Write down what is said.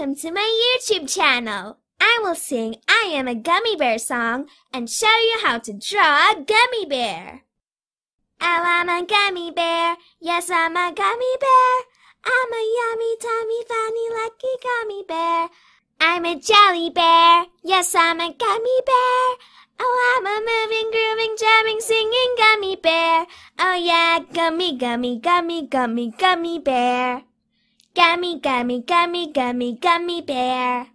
Welcome to my YouTube channel. I will sing I am a gummy bear song and show you how to draw a gummy bear. Oh, I'm a gummy bear. Yes, I'm a gummy bear. I'm a yummy, tummy, funny, lucky gummy bear. I'm a jelly bear. Yes, I'm a gummy bear. Oh, I'm a moving, grooving, jamming, singing gummy bear. Oh yeah, gummy, gummy, gummy, gummy, gummy bear. Gummy, gummy, gummy, gummy, gummy bear.